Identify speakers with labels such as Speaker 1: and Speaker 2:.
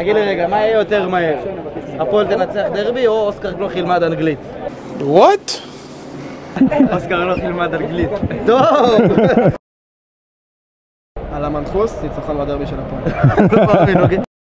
Speaker 1: תגיד לי רגע, מה יהיה יותר מהר? הפועל תנצח דרבי או אוסקר גלוך ילמד אנגלית?
Speaker 2: וואט?
Speaker 1: אוסקר גלוך ילמד אנגלית. טוב!
Speaker 2: על המנחוס, ניצחון בדרבי של הפועל.
Speaker 1: לא אוקיי.